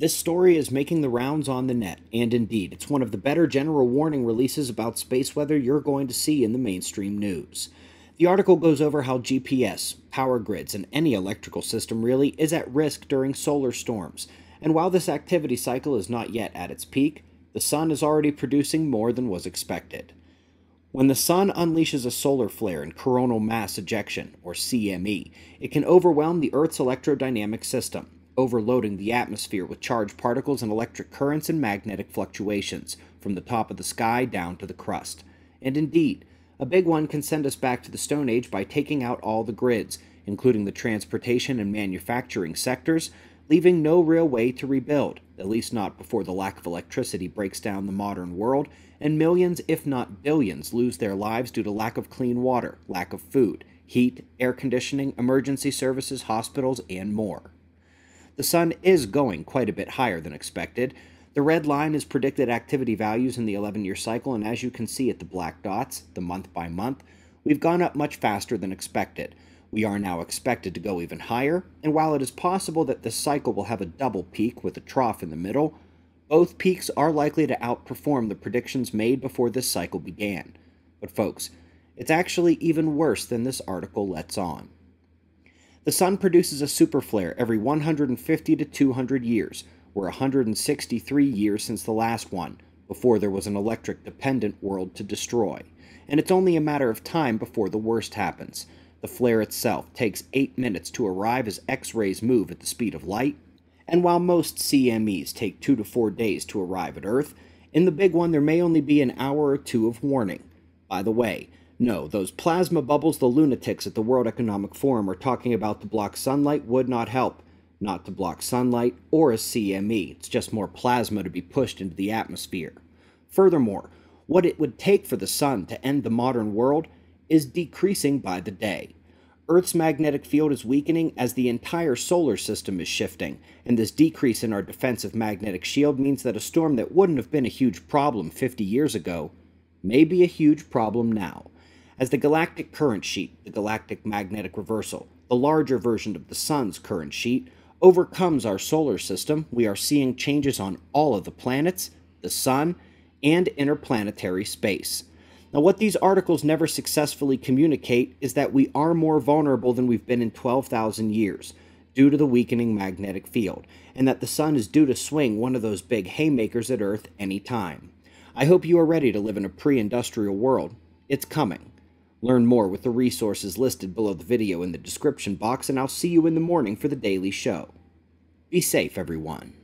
This story is making the rounds on the net, and indeed, it's one of the better general warning releases about space weather you're going to see in the mainstream news. The article goes over how GPS, power grids, and any electrical system really is at risk during solar storms, and while this activity cycle is not yet at its peak, the sun is already producing more than was expected. When the sun unleashes a solar flare in coronal mass ejection, or CME, it can overwhelm the Earth's electrodynamic system overloading the atmosphere with charged particles and electric currents and magnetic fluctuations from the top of the sky down to the crust. And indeed, a big one can send us back to the Stone Age by taking out all the grids, including the transportation and manufacturing sectors, leaving no real way to rebuild, at least not before the lack of electricity breaks down the modern world, and millions, if not billions, lose their lives due to lack of clean water, lack of food, heat, air conditioning, emergency services, hospitals, and more. The sun is going quite a bit higher than expected. The red line is predicted activity values in the 11 year cycle, and as you can see at the black dots, the month by month, we've gone up much faster than expected. We are now expected to go even higher, and while it is possible that this cycle will have a double peak with a trough in the middle, both peaks are likely to outperform the predictions made before this cycle began. But, folks, it's actually even worse than this article lets on. The Sun produces a superflare every 150 to 200 years. We're 163 years since the last one, before there was an electric dependent world to destroy. And it's only a matter of time before the worst happens. The flare itself takes 8 minutes to arrive as X rays move at the speed of light. And while most CMEs take 2 to 4 days to arrive at Earth, in the big one there may only be an hour or two of warning. By the way, no, those plasma bubbles the lunatics at the World Economic Forum are talking about to block sunlight would not help. Not to block sunlight or a CME, it's just more plasma to be pushed into the atmosphere. Furthermore, what it would take for the sun to end the modern world is decreasing by the day. Earth's magnetic field is weakening as the entire solar system is shifting, and this decrease in our defensive magnetic shield means that a storm that wouldn't have been a huge problem 50 years ago may be a huge problem now. As the galactic current sheet, the galactic magnetic reversal, the larger version of the Sun's current sheet, overcomes our solar system, we are seeing changes on all of the planets, the Sun, and interplanetary space. Now, what these articles never successfully communicate is that we are more vulnerable than we've been in 12,000 years due to the weakening magnetic field, and that the Sun is due to swing one of those big haymakers at Earth any time. I hope you are ready to live in a pre industrial world. It's coming. Learn more with the resources listed below the video in the description box, and I'll see you in the morning for the daily show. Be safe, everyone.